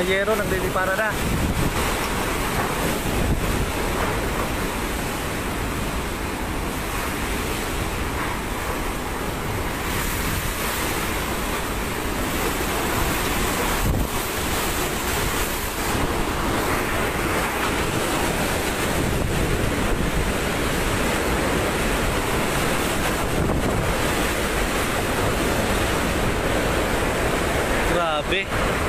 Mga yero naglilipara na. Grabe.